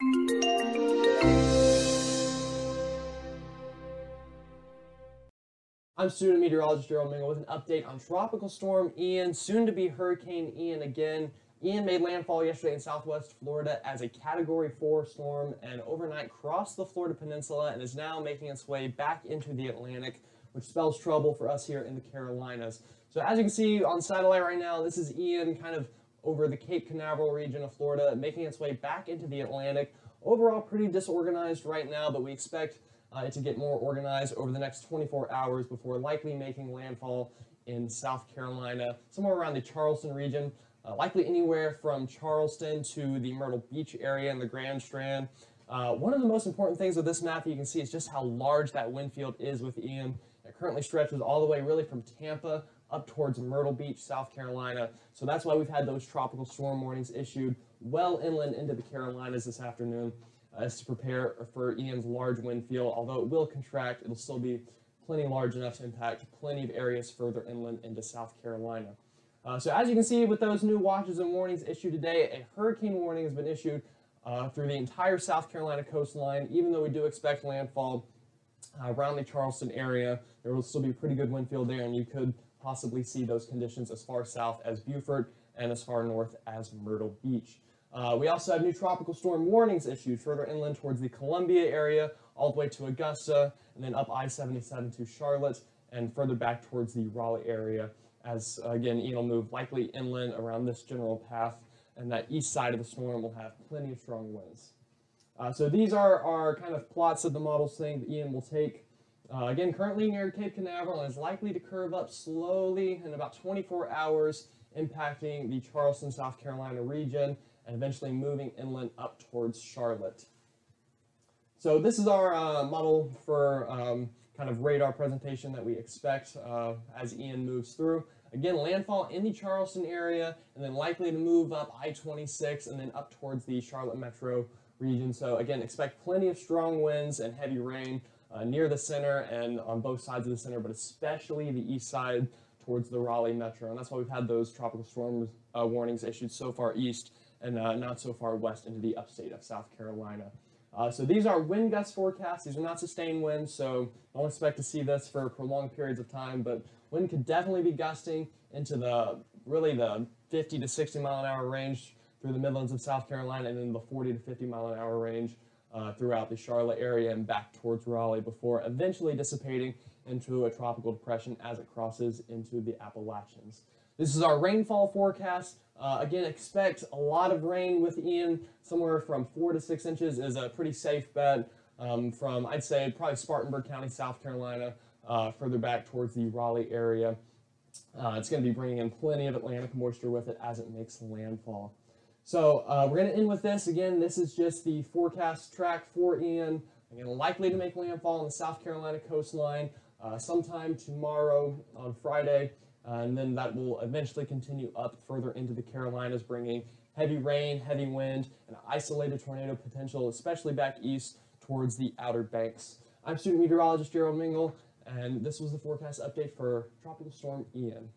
I'm student meteorologist Gerald Mengel with an update on Tropical Storm Ian, soon to be Hurricane Ian again. Ian made landfall yesterday in southwest Florida as a Category 4 storm and overnight crossed the Florida Peninsula and is now making its way back into the Atlantic, which spells trouble for us here in the Carolinas. So as you can see on satellite right now, this is Ian kind of over the Cape Canaveral region of Florida, making its way back into the Atlantic. Overall, pretty disorganized right now, but we expect uh, it to get more organized over the next 24 hours before likely making landfall in South Carolina, somewhere around the Charleston region, uh, likely anywhere from Charleston to the Myrtle Beach area and the Grand Strand. Uh, one of the most important things with this map that you can see is just how large that wind field is with Ian. It currently stretches all the way really from Tampa up towards Myrtle Beach, South Carolina. So that's why we've had those tropical storm warnings issued well inland into the Carolinas this afternoon as to prepare for Ian's large wind field. Although it will contract, it'll still be plenty large enough to impact plenty of areas further inland into South Carolina. Uh, so as you can see with those new watches and warnings issued today, a hurricane warning has been issued uh, through the entire South Carolina coastline, even though we do expect landfall uh, around the Charleston area. There will still be a pretty good wind field there, and you could possibly see those conditions as far south as Beaufort and as far north as Myrtle Beach. Uh, we also have new tropical storm warnings issued further inland towards the Columbia area, all the way to Augusta, and then up I-77 to Charlotte, and further back towards the Raleigh area, as again, Ian will move likely inland around this general path, and that east side of the storm will have plenty of strong winds. Uh, so these are our kind of plots of the models thing that Ian will take. Uh, again, currently near Cape Canaveral and is likely to curve up slowly in about 24 hours, impacting the Charleston, South Carolina region and eventually moving inland up towards Charlotte. So this is our uh, model for um, kind of radar presentation that we expect uh, as Ian moves through. Again, landfall in the Charleston area and then likely to move up I-26 and then up towards the Charlotte metro region. So again, expect plenty of strong winds and heavy rain uh, near the center and on both sides of the center, but especially the east side towards the Raleigh metro. And that's why we've had those tropical storm uh, warnings issued so far east and uh, not so far west into the upstate of South Carolina. Uh, so these are wind gust forecasts. These are not sustained winds, so don't expect to see this for prolonged periods of time, but wind could definitely be gusting into the, really the 50 to 60 mile an hour range through the Midlands of South Carolina and then the 40 to 50 mile an hour range uh, throughout the Charlotte area and back towards Raleigh before eventually dissipating into a tropical depression as it crosses into the Appalachians. This is our rainfall forecast. Uh, again, expect a lot of rain with Ian. Somewhere from four to six inches is a pretty safe bet. Um, from, I'd say, probably Spartanburg County, South Carolina, uh, further back towards the Raleigh area. Uh, it's going to be bringing in plenty of Atlantic moisture with it as it makes landfall. So uh, we're going to end with this. Again, this is just the forecast track for Ian. Again, likely to make landfall on the South Carolina coastline uh, sometime tomorrow on Friday. Uh, and then that will eventually continue up further into the Carolinas, bringing heavy rain, heavy wind, and isolated tornado potential, especially back east towards the Outer Banks. I'm student meteorologist Gerald Mengel, and this was the forecast update for Tropical Storm Ian.